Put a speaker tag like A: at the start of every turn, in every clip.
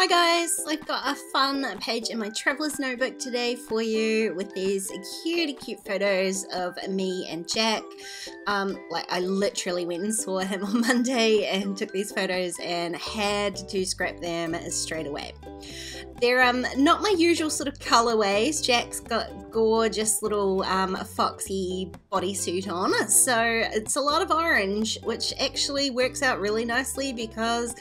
A: Hi guys, I've got a fun page in my traveler's notebook today for you with these cutie cute photos of me and Jack. Um, like I literally went and saw him on Monday and took these photos and had to scrap them straight away. They're um, not my usual sort of colorways. Jack's got gorgeous little um, foxy bodysuit on, so it's a lot of orange, which actually works out really nicely because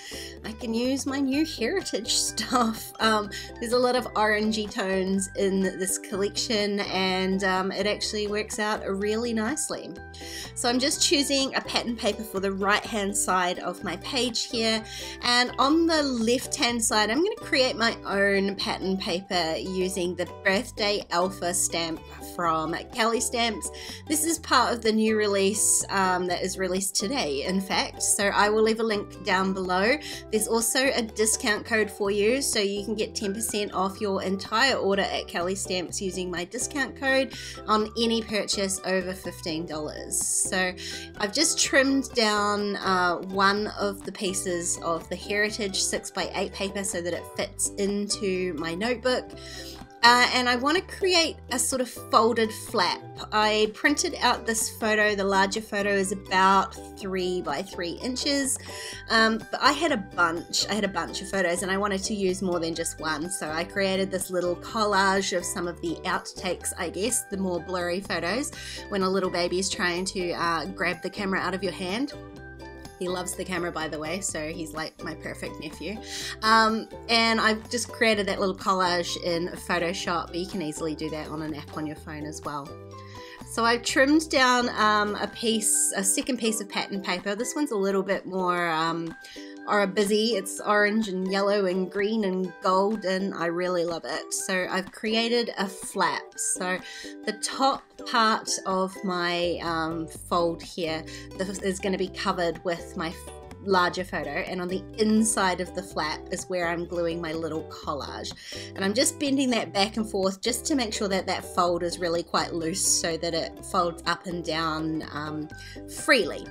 A: I can use my new heritage stuff. Um, there's a lot of orangey tones in this collection, and um, it actually works out really nicely. So I'm just choosing a pattern paper for the right hand side of my page here, and on the left hand side, I'm going to create my own own pattern paper using the birthday alpha stamp from Kellie Stamps. This is part of the new release um, that is released today, in fact. So I will leave a link down below. There's also a discount code for you, so you can get 10% off your entire order at Kellie Stamps using my discount code on any purchase over $15. So I've just trimmed down uh, one of the pieces of the Heritage 6x8 paper so that it fits into into my notebook. Uh, and I want to create a sort of folded flap. I printed out this photo. The larger photo is about three by three inches, um, but I had a bunch. I had a bunch of photos, and I wanted to use more than just one. So I created this little collage of some of the outtakes, I guess, the more blurry photos when a little baby is trying to uh, grab the camera out of your hand. He loves the camera, by the way, so he's like my perfect nephew. Um, and I've just created that little collage in Photoshop, you can easily do that on an app on your phone as well. So I've trimmed down um, a piece, a second piece of pattern paper. This one's a little bit more um, are busy. It's orange and yellow and green and gold and I really love it. So I've created a flap. So the top part of my um, fold here is going to be covered with my larger photo and on the inside of the flap is where I'm gluing my little collage and I'm just bending that back and forth just to make sure that that fold is really quite loose so that it folds up and down um, freely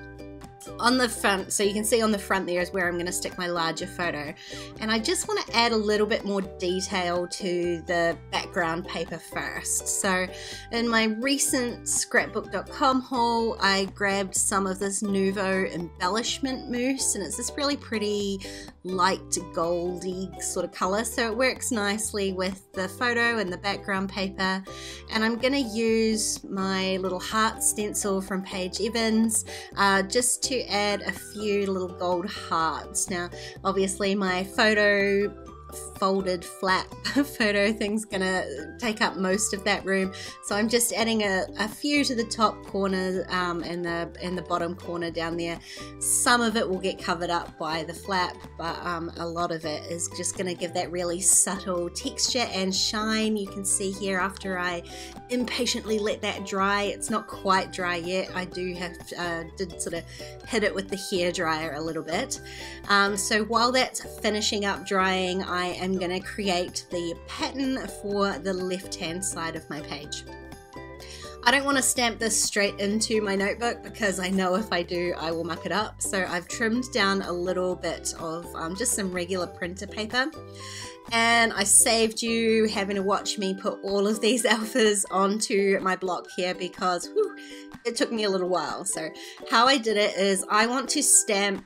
A: on the front, so you can see on the front there is where I'm going to stick my larger photo. And I just want to add a little bit more detail to the background paper first. So in my recent scrapbook.com haul, I grabbed some of this Nuvo embellishment mousse and it's this really pretty light goldy sort of color. So it works nicely with the photo and the background paper. And I'm going to use my little heart stencil from Paige Evans uh, just to add a few little gold hearts. Now, obviously my photo folded flap photo thing's gonna take up most of that room. So I'm just adding a, a few to the top corner um, and the and the bottom corner down there. Some of it will get covered up by the flap but um, a lot of it is just gonna give that really subtle texture and shine. You can see here after I impatiently let that dry. It's not quite dry yet. I do have uh, did sort of hit it with the hair dryer a little bit. Um, so while that's finishing up drying I am going to create the pattern for the left hand side of my page. I don't want to stamp this straight into my notebook because I know if I do I will muck it up. So I've trimmed down a little bit of um, just some regular printer paper. And I saved you having to watch me put all of these alphas onto my block here because whew, it took me a little while. So how I did it is I want to stamp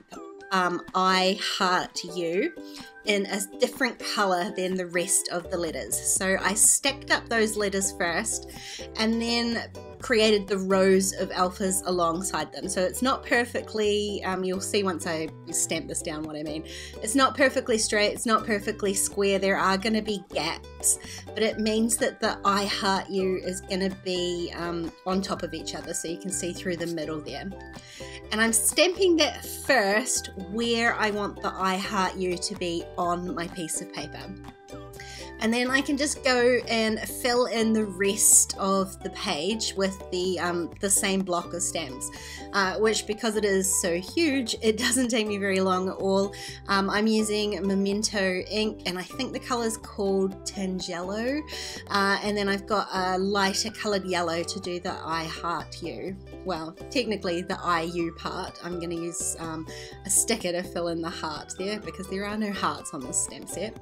A: um, I heart you in a different color than the rest of the letters. So I stacked up those letters first and then created the rows of alphas alongside them. So it's not perfectly, um, you'll see once I stamp this down what I mean. It's not perfectly straight, it's not perfectly square. There are going to be gaps, but it means that the I heart you is going to be um, on top of each other so you can see through the middle there. And I'm stamping that first where I want the I heart you to be on my piece of paper and then I can just go and fill in the rest of the page with the um, the same block of stamps uh, which because it is so huge it doesn't take me very long at all. Um, I'm using Memento ink and I think the color is called Tangelo uh, and then I've got a lighter colored yellow to do the I heart you well, technically the IU part. I'm going to use um, a sticker to fill in the heart there because there are no hearts on this stamp set.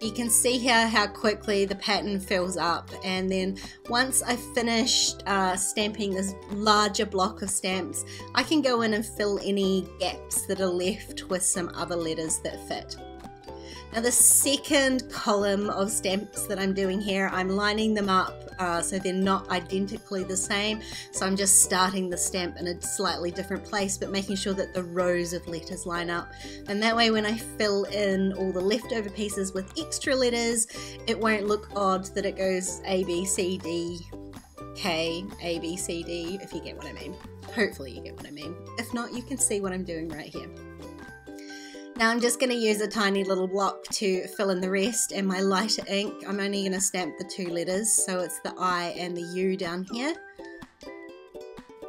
A: You can see here how quickly the pattern fills up and then once I've finished uh, stamping this larger block of stamps, I can go in and fill any gaps that are left with some other letters that fit. Now the second column of stamps that I'm doing here, I'm lining them up uh, so they're not identically the same. So I'm just starting the stamp in a slightly different place, but making sure that the rows of letters line up. And that way when I fill in all the leftover pieces with extra letters, it won't look odd that it goes A, B, C, D, K, A, B, C, D, if you get what I mean. Hopefully you get what I mean. If not, you can see what I'm doing right here. Now I'm just going to use a tiny little block to fill in the rest and my lighter ink, I'm only going to stamp the two letters, so it's the I and the U down here.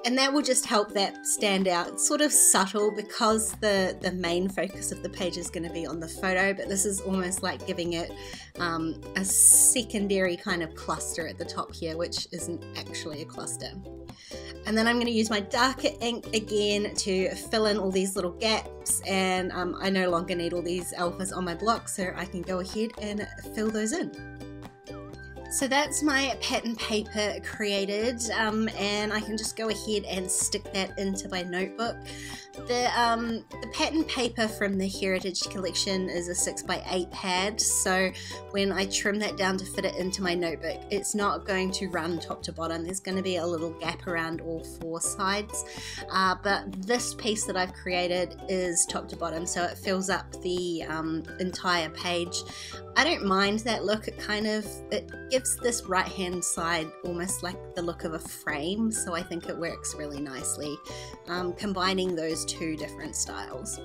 A: And that will just help that stand out. It's sort of subtle because the, the main focus of the page is going to be on the photo, but this is almost like giving it um, a secondary kind of cluster at the top here, which isn't actually a cluster. And then I'm going to use my darker ink again to fill in all these little gaps and um, I no longer need all these alphas on my block so I can go ahead and fill those in. So that's my pattern paper created um, and I can just go ahead and stick that into my notebook. The, um, the pattern paper from the Heritage Collection is a 6x8 pad, so when I trim that down to fit it into my notebook, it's not going to run top to bottom. There's going to be a little gap around all four sides, uh, but this piece that I've created is top to bottom, so it fills up the um, entire page. I don't mind that look, it kind of, it gives this right hand side almost like the look of a frame, so I think it works really nicely, um, combining those two different styles.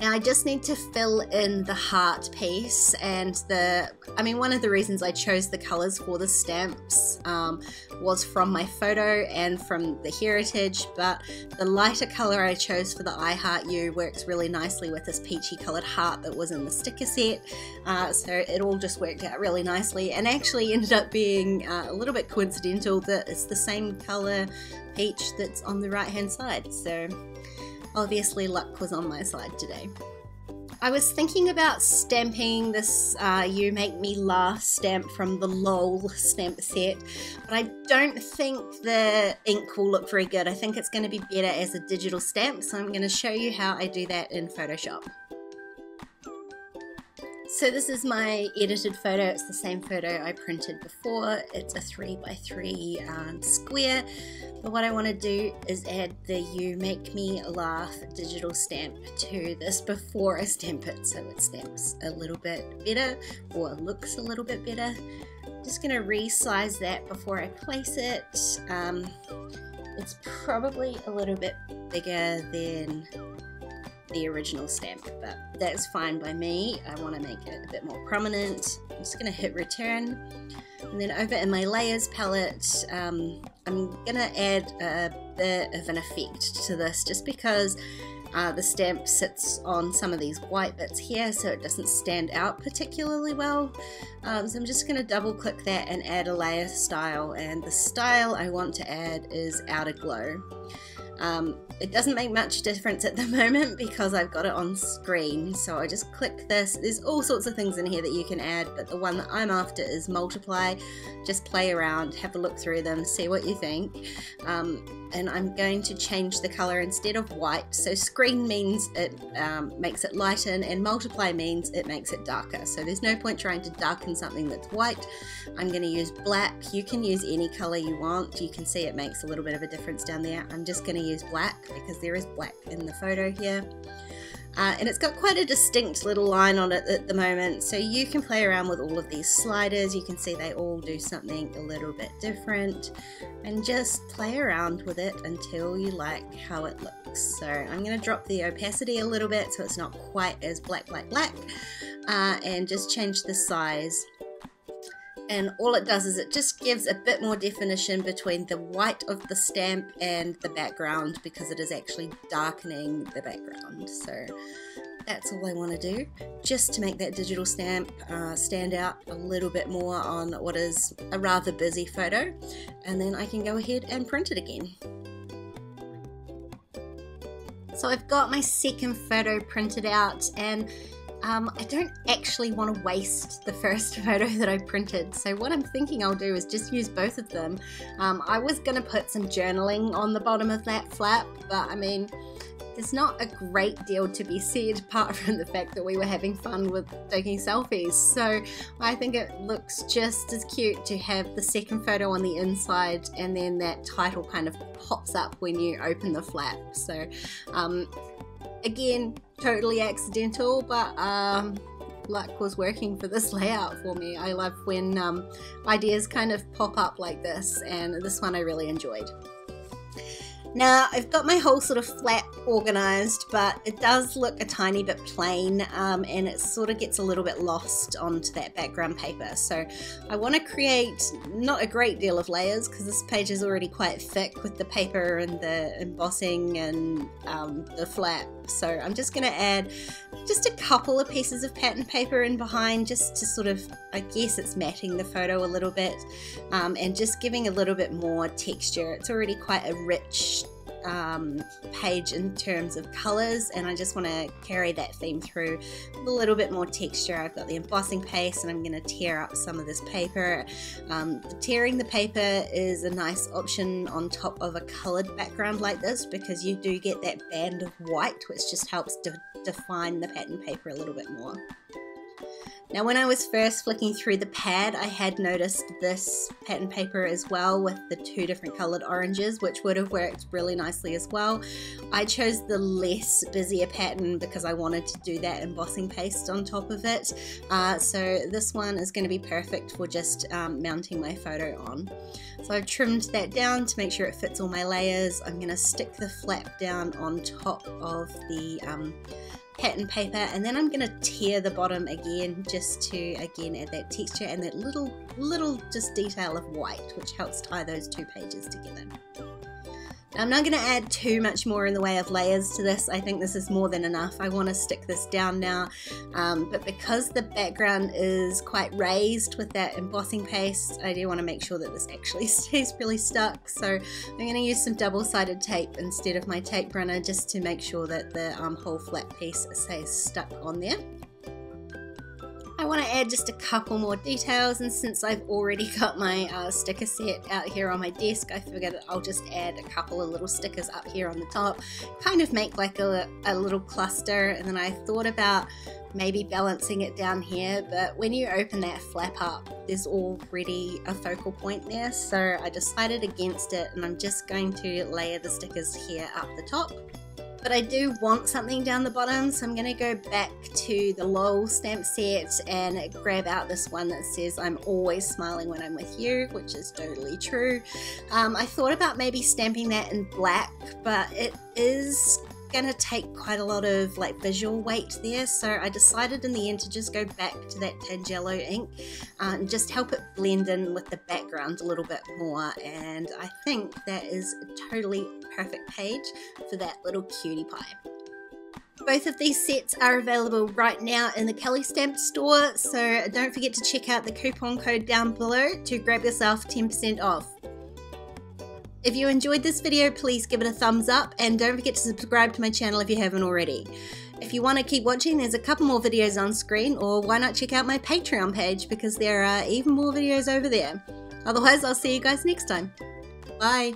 A: Now I just need to fill in the heart piece and the, I mean one of the reasons I chose the colours for the stamps um, was from my photo and from the heritage but the lighter colour I chose for the I Heart You works really nicely with this peachy coloured heart that was in the sticker set. Uh, so it all just worked out really nicely and actually ended up being uh, a little bit coincidental that it's the same colour peach that's on the right hand side. So Obviously luck was on my side today. I was thinking about stamping this uh, You Make Me Laugh stamp from the LOL stamp set, but I don't think the ink will look very good. I think it's going to be better as a digital stamp, so I'm going to show you how I do that in Photoshop. So this is my edited photo. It's the same photo I printed before. It's a 3 by 3 um, square. But what I want to do is add the You Make Me Laugh digital stamp to this before I stamp it so it stamps a little bit better or looks a little bit better. Just going to resize that before I place it. Um, it's probably a little bit bigger than the original stamp, but that's fine by me. I want to make it a bit more prominent. I'm just going to hit return. And then over in my layers palette, um, I'm to add a bit of an effect to this just because uh, the stamp sits on some of these white bits here so it doesn't stand out particularly well. Um, so I'm just going to double click that and add a layer style and the style I want to add is Outer Glow. Um, it doesn't make much difference at the moment because I've got it on screen. So I just click this. There's all sorts of things in here that you can add, but the one that I'm after is multiply. Just play around, have a look through them, see what you think. Um, and I'm going to change the color instead of white. So screen means it um, makes it lighten and multiply means it makes it darker. So there's no point trying to darken something that's white. I'm going to use black. You can use any color you want. You can see it makes a little bit of a difference down there. I'm just going to use black because there is black in the photo here. Uh, and it's got quite a distinct little line on it at the moment. So you can play around with all of these sliders. You can see they all do something a little bit different. And just play around with it until you like how it looks. So I'm going to drop the opacity a little bit so it's not quite as black black black. Uh, and just change the size and all it does is it just gives a bit more definition between the white of the stamp and the background because it is actually darkening the background so that's all I want to do, just to make that digital stamp uh, stand out a little bit more on what is a rather busy photo, and then I can go ahead and print it again. So I've got my second photo printed out and um, I don't actually want to waste the first photo that I printed. So what I'm thinking I'll do is just use both of them. Um, I was going to put some journaling on the bottom of that flap, but I mean, there's not a great deal to be said apart from the fact that we were having fun with taking selfies. So I think it looks just as cute to have the second photo on the inside and then that title kind of pops up when you open the flap. So um, again, totally accidental, but um, luck was working for this layout for me. I love when um, ideas kind of pop up like this and this one I really enjoyed. Now I've got my whole sort of flap organized but it does look a tiny bit plain um, and it sort of gets a little bit lost onto that background paper. So I want to create not a great deal of layers because this page is already quite thick with the paper and the embossing and um, the flap. So I'm just going to add just a couple of pieces of pattern paper in behind just to sort of I guess it's matting the photo a little bit um, and just giving a little bit more texture. It's already quite a rich um, page in terms of colors and I just want to carry that theme through with a little bit more texture. I've got the embossing paste and I'm going to tear up some of this paper. Um, tearing the paper is a nice option on top of a colored background like this because you do get that band of white which just helps to define the pattern paper a little bit more. Now when I was first flicking through the pad, I had noticed this pattern paper as well with the two different coloured oranges, which would have worked really nicely as well. I chose the less busier pattern because I wanted to do that embossing paste on top of it. Uh, so this one is going to be perfect for just um, mounting my photo on. So I've trimmed that down to make sure it fits all my layers. I'm going to stick the flap down on top of the um, pattern paper and then I'm going to tear the bottom again just to again add that texture and that little little just detail of white which helps tie those two pages together. I'm not going to add too much more in the way of layers to this. I think this is more than enough. I want to stick this down now, um, but because the background is quite raised with that embossing paste, I do want to make sure that this actually stays really stuck. So I'm going to use some double-sided tape instead of my tape runner just to make sure that the um, whole flat piece stays stuck on there. I want to add just a couple more details and since I've already got my uh, sticker set out here on my desk I figured I'll just add a couple of little stickers up here on the top kind of make like a, a little cluster and then I thought about maybe balancing it down here but when you open that flap up there's already a focal point there so I decided against it and I'm just going to layer the stickers here up the top but I do want something down the bottom so I'm going to go back to the LOL stamp set and grab out this one that says I'm always smiling when I'm with you which is totally true. Um, I thought about maybe stamping that in black but it is going to take quite a lot of like visual weight there so I decided in the end to just go back to that Tangelo ink uh, and just help it blend in with the background a little bit more and I think that is a totally perfect page for that little cutie pie. Both of these sets are available right now in the Kellie Stamp store, so don't forget to check out the coupon code down below to grab yourself 10% off. If you enjoyed this video, please give it a thumbs up and don't forget to subscribe to my channel if you haven't already. If you want to keep watching, there's a couple more videos on screen or why not check out my Patreon page because there are even more videos over there. Otherwise, I'll see you guys next time. Bye!